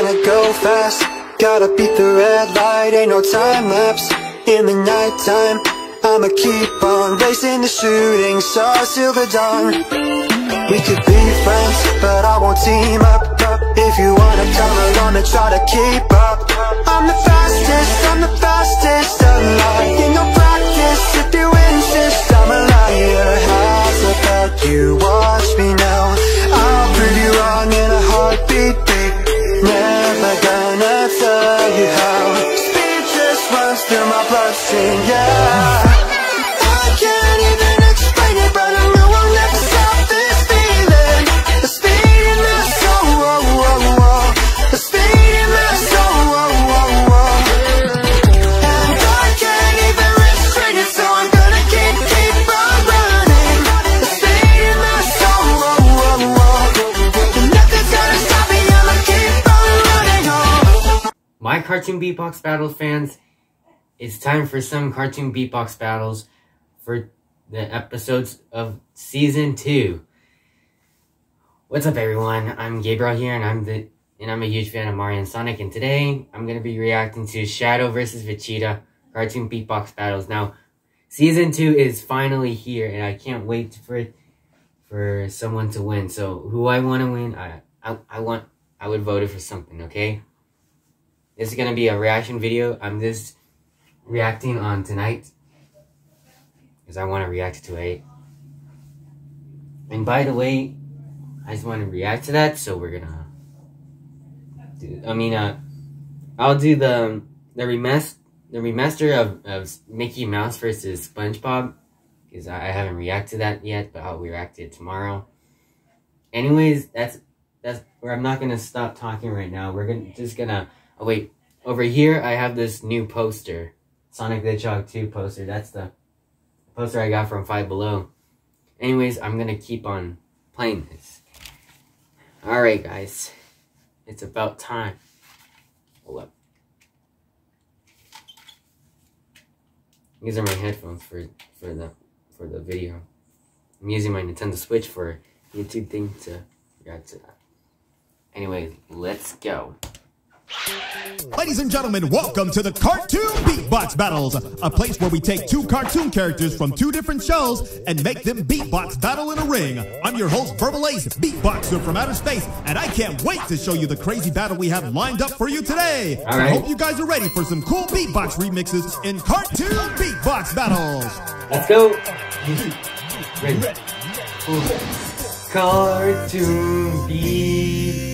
trying to go fast. Gotta beat the red light, ain't no time lapse. In the nighttime, I'ma keep on Racing the shooting stars till the dawn. We could be friends, but I won't team up. If you wanna come along and try to keep up I'm the My cartoon beatbox battle fans, it's time for some cartoon beatbox battles for the episodes of season two. What's up, everyone? I'm Gabriel here, and I'm the and I'm a huge fan of Mario and Sonic. And today, I'm gonna be reacting to Shadow versus Vegeta cartoon beatbox battles. Now, season two is finally here, and I can't wait for it for someone to win. So, who I want to win, I I, I want I would vote it for something. Okay. This is gonna be a reaction video. I'm just reacting on tonight because I want to react to it. And by the way, I just want to react to that, so we're gonna. Do, I mean, uh, I'll do the the remaster the remaster of, of Mickey Mouse versus SpongeBob because I, I haven't reacted to that yet, but I'll react to it tomorrow. Anyways, that's that's where I'm not gonna stop talking right now. We're gonna just gonna. Oh wait, over here I have this new poster, Sonic the Hedgehog 2 poster. That's the poster I got from Five Below. Anyways, I'm gonna keep on playing this. Alright guys, it's about time. Hold up. These are my headphones for for the for the video. I'm using my Nintendo Switch for YouTube thing to react to that. Anyways, let's go. Ladies and gentlemen, welcome to the Cartoon Beatbox Battles, a place where we take two cartoon characters from two different shows and make them beatbox battle in a ring. I'm your host, Verbal Ace, beatboxer from outer space, and I can't wait to show you the crazy battle we have lined up for you today. All I hope you guys are ready for some cool beatbox remixes in Cartoon Beatbox Battles. Let's go. Ready. Cartoon beatbox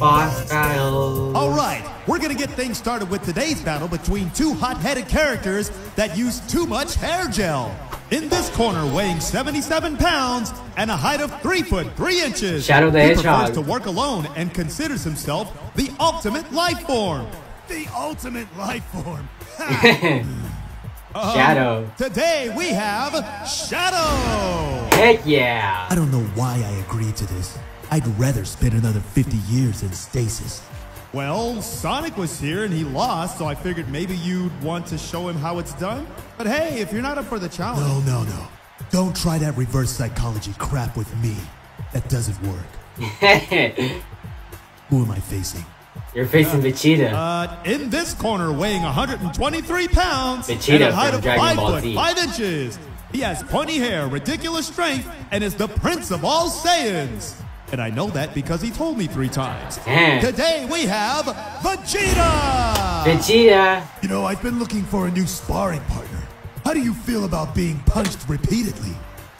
battle. All right, we're gonna get things started with today's battle between two hot-headed characters that use too much hair gel. In this corner, weighing 77 pounds and a height of 3 foot 3 inches, Shadow the he Hedgehog. prefers to work alone and considers himself the ultimate life form. The ultimate life form. Um, Shadow. Today we have Shadow. Heck yeah. I don't know why I agreed to this. I'd rather spend another 50 years in stasis. Well, Sonic was here and he lost, so I figured maybe you'd want to show him how it's done. But hey, if you're not up for the challenge, No, no, no. Don't try that reverse psychology crap with me. That doesn't work. Who am I facing? You're facing Vegeta. Uh, in this corner, weighing 123 pounds Vegeta and a height of Dragon 5 Ball foot Z. 5 inches. He has pointy hair, ridiculous strength, and is the prince of all Saiyans. And I know that because he told me three times. Damn. Today we have Vegeta! Vegeta. You know, I've been looking for a new sparring partner. How do you feel about being punched repeatedly?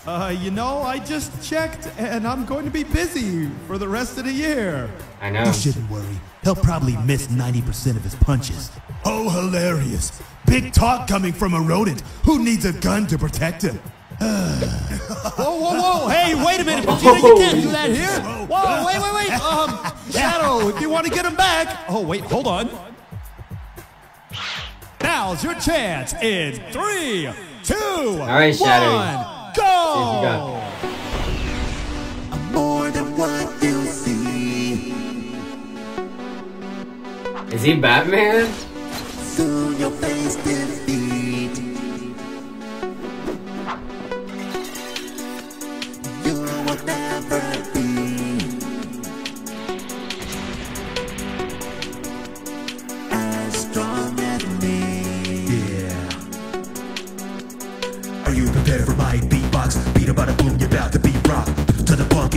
Uh, you know, I just checked and I'm going to be busy for the rest of the year. I know. You shouldn't worry. He'll probably miss 90% of his punches. Oh, hilarious. Big talk coming from a rodent. Who needs a gun to protect him? Whoa, whoa, whoa! Hey, wait a minute, Vegeta, you can't do that here. Whoa, wait, wait, wait. Um, Shadow, if you want to get him back. Oh, wait, hold on. Now's your chance in three, two, All right, Shadow. one, go! See if More than what you see. Is he Batman? Soon you'll face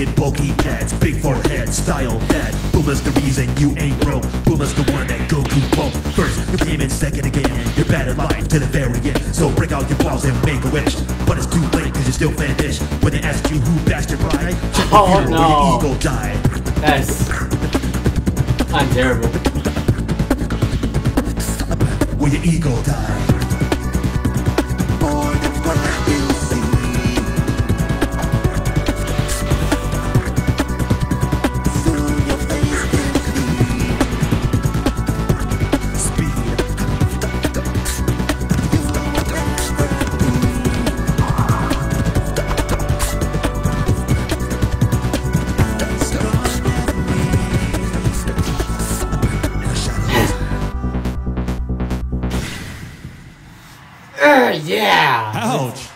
Rockin' bulky pads, big forehead, style that. Bulma's the reason you ain't broke. Bulma's the one that Goku broke. First, you came in second again. You're bad at life to the very end. So break out your balls and make a wish. But it's too late cause you're still fanish. When they ask you who bashed your pride, check the Oh, funeral where no. your ego died. That's. I'm terrible. Where your ego died. More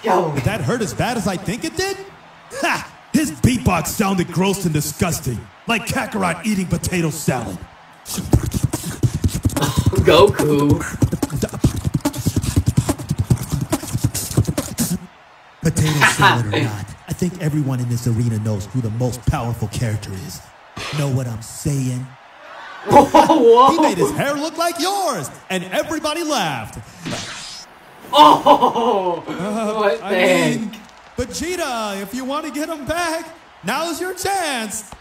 Yo. Did that hurt as bad as I think it did? Ha! His beatbox sounded gross and disgusting. Like Kakarot eating potato salad. Goku. Potato salad or not, I think everyone in this arena knows who the most powerful character is. Know what I'm saying? Whoa. He made his hair look like yours, and everybody laughed. Oh. what the I heck? mean, Vegeta, if you want to get him back, now's your chance.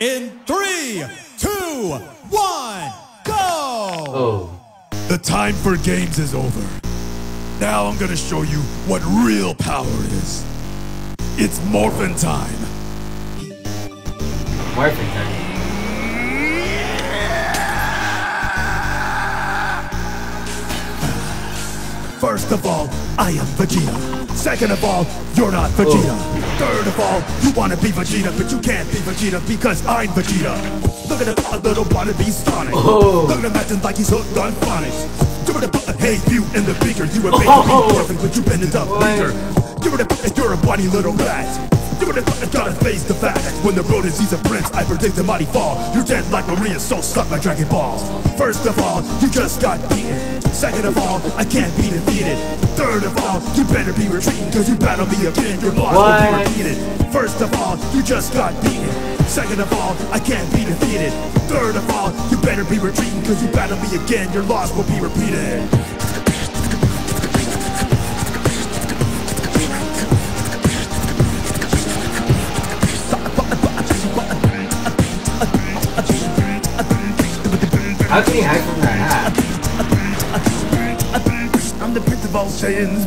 In three, two, one, go! Oh. The time for games is over. Now I'm gonna show you what real power is. It's morphin' time. Morphin time. First of all, I am Vegeta. Second of all, you're not Vegeta. Oh. Third of all, you wanna be Vegeta, but you can't be Vegeta because I'm Vegeta. Look at a little wannabe Sonic. Oh. Look at him acting like he's hooked on phonics. Give it a hey you in the beaker. You were made Oh. to be perfect, but you bended up beaker. Give it a you're a bunny little rat. Give it a bu- gotta face the fact. When the road is a prince, I predict a mighty fall. You're dead like Maria, so stuck like Dragon Balls. First of all, you just got beaten. Second of all, I can't be defeated. Third of all, you better be retreating, cause you battle me again, your loss will be repeated. First of all, you just got beaten. Second of all, I can't be defeated. Third of all, you better be retreating, cause you battle me again, your loss will be repeated. How can you hide from that hat? I'm the Prince of all Saiyans.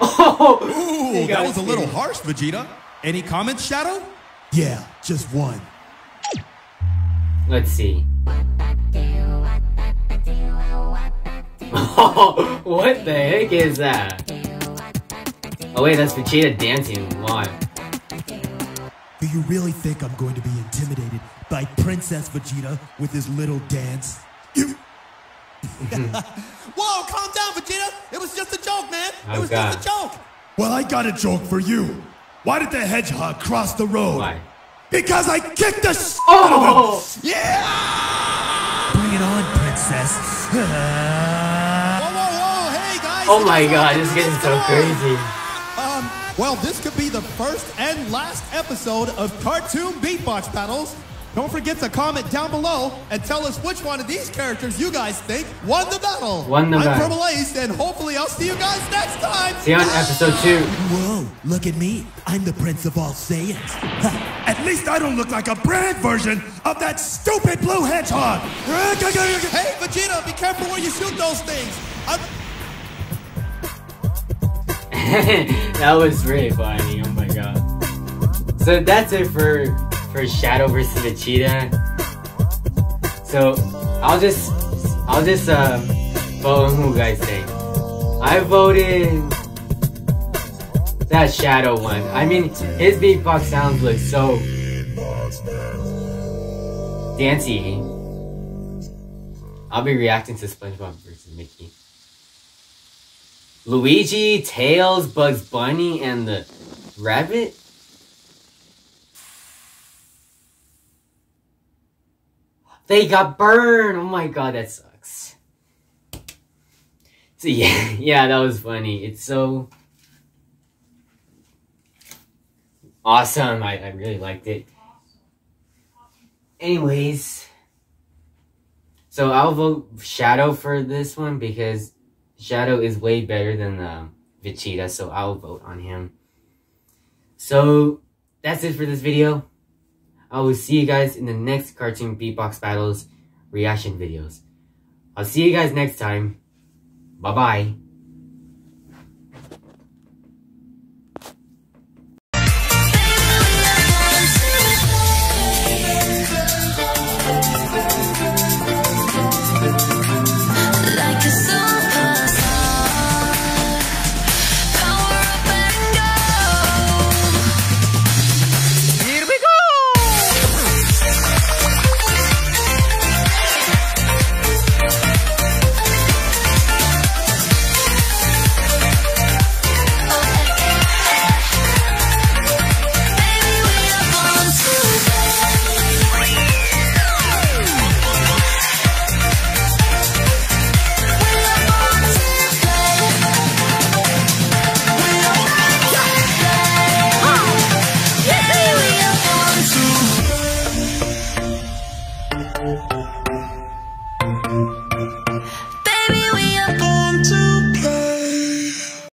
Oh. Ooh, that was a little it. harsh, Vegeta. Any comments, Shadow? Yeah, just one. Let's see. Oh, what the heck is that? Oh wait, that's Vegeta dancing live. Do you really think I'm going to be intimidated by Princess Vegeta with his little dance? You Whoa, was just a joke, man. Oh, it was God. just a joke. Well, I got a joke for you. Why did the hedgehog cross the road? Why? Because I kicked the s- Oh! Yeah! Bring it on, princess. Whoa, whoa, whoa, hey, guys. Oh my god, time this is getting so crazy. Um, well, this could be the first and last episode of Cartoon Beatbox Battles. Don't forget to comment down below and tell us which one of these characters you guys think won the battle. Won the I'm battle. Verbal Ace, and hopefully I'll see you guys next time. See you on episode two. Whoa, look at me. I'm the prince of all Saiyans. Ha, At least I don't look like a brand version of that stupid blue hedgehog. Hey, Vegeta, be careful where you shoot those things. I'm- that was really funny. Oh my god. So that's it for for Shadow versus Vegeta. So I'll just I'll just uh vote on who guys think. I voted that Shadow one. I mean his beatbox sounds look so dancey. I'll be reacting to SpongeBob versus Mickey. Luigi, Tails, Bugs Bunny, and the rabbit? They got burned! Oh my god, that sucks. So yeah, yeah, that was funny. It's so... awesome. I, I really liked it. Anyways, so I'll vote Shadow for this one because Shadow is way better than um, Vegeta, so I'll vote on him. So that's it for this video. I will see you guys in the next Cartoon Beatbox Battles reaction videos. I'll see you guys next time. Bye-bye.